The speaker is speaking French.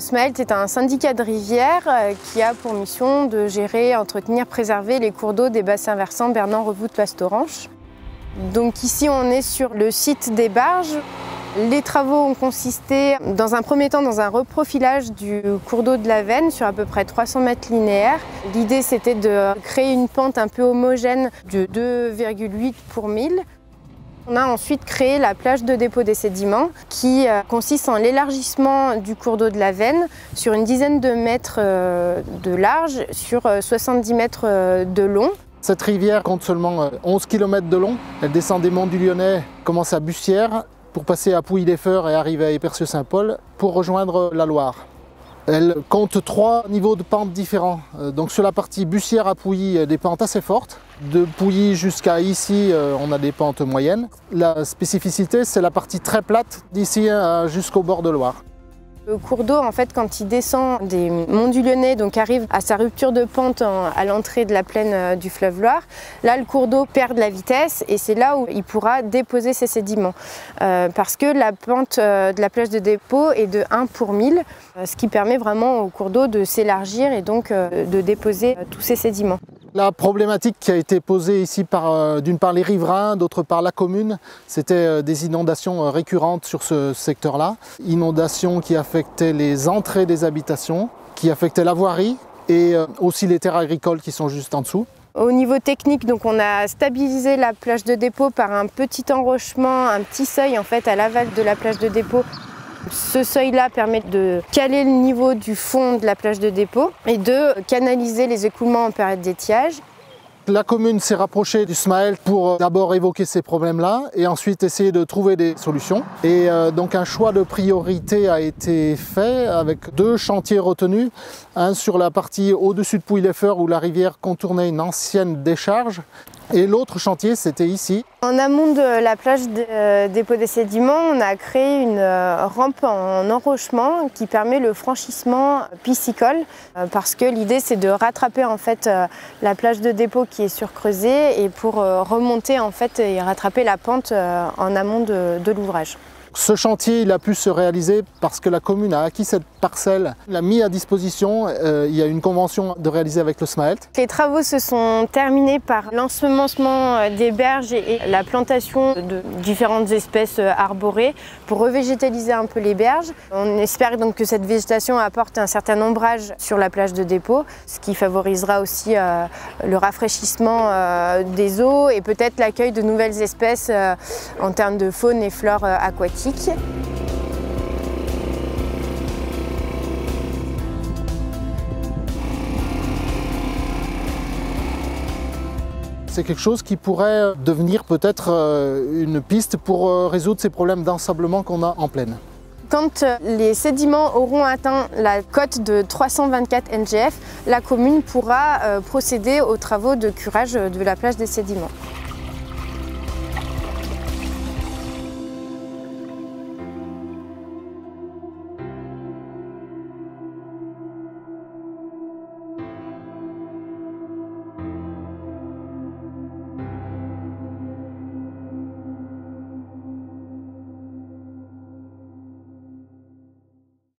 Smelt est un syndicat de rivière euh, qui a pour mission de gérer, entretenir, préserver les cours d'eau des bassins versants Bernard, Revoute, Pastoranche. Donc ici on est sur le site des barges. Les travaux ont consisté dans un premier temps dans un reprofilage du cours d'eau de la Veine sur à peu près 300 mètres linéaires. L'idée c'était de créer une pente un peu homogène de 2,8 pour 1000 on a ensuite créé la plage de dépôt des sédiments qui euh, consiste en l'élargissement du cours d'eau de la Veine sur une dizaine de mètres euh, de large sur 70 euh, mètres de long. Cette rivière compte seulement 11 km de long. Elle descend des monts du Lyonnais, commence à Bussière pour passer à Pouilly-les-Feurs et arriver à Épercieux-Saint-Paul pour rejoindre la Loire. Elle compte trois niveaux de pente différents. Euh, donc sur la partie bussière à Pouilly, des pentes assez fortes. De Pouilly jusqu'à ici, euh, on a des pentes moyennes. La spécificité, c'est la partie très plate d'ici euh, jusqu'au bord de Loire. Le cours d'eau, en fait, quand il descend des monts du Lyonnais, donc arrive à sa rupture de pente à l'entrée de la plaine euh, du fleuve Loire, là, le cours d'eau perd de la vitesse et c'est là où il pourra déposer ses sédiments. Euh, parce que la pente euh, de la plage de dépôt est de 1 pour 1000, ce qui permet vraiment au cours d'eau de s'élargir et donc de déposer tous ses sédiments. La problématique qui a été posée ici par euh, d'une part les riverains, d'autre part la commune, c'était euh, des inondations euh, récurrentes sur ce secteur-là. Inondations qui affectaient les entrées des habitations, qui affectaient la voirie et aussi les terres agricoles qui sont juste en dessous. Au niveau technique, donc on a stabilisé la plage de dépôt par un petit enrochement, un petit seuil en fait à l'aval de la plage de dépôt ce seuil-là permet de caler le niveau du fond de la plage de dépôt et de canaliser les écoulements en période d'étiage. La commune s'est rapprochée du SMAEL pour euh, d'abord évoquer ces problèmes-là et ensuite essayer de trouver des solutions. Et euh, donc un choix de priorité a été fait avec deux chantiers retenus. Un sur la partie au-dessus de Pouilly-les-Feurs où la rivière contournait une ancienne décharge et l'autre chantier, c'était ici. En amont de la plage de euh, dépôt des sédiments, on a créé une euh, rampe en enrochement qui permet le franchissement piscicole euh, parce que l'idée c'est de rattraper en fait la plage de dépôt qui est surcreusée et pour remonter en fait et rattraper la pente en amont de l'ouvrage. Ce chantier a pu se réaliser parce que la commune a acquis cette parcelle, l'a mis à disposition. Euh, il y a une convention de réaliser avec le SMAELT. Les travaux se sont terminés par l'ensemencement euh, des berges et la plantation de différentes espèces euh, arborées pour revégétaliser un peu les berges. On espère donc que cette végétation apporte un certain ombrage sur la plage de dépôt, ce qui favorisera aussi le rafraîchissement des eaux et peut-être l'accueil de nouvelles espèces en termes de faune et flore aquatique. C'est quelque chose qui pourrait devenir peut-être euh, une piste pour euh, résoudre ces problèmes d'ensablement qu'on a en plaine. Quand euh, les sédiments auront atteint la cote de 324 NGF, la commune pourra procéder aux travaux de curage de la plage des sédiments.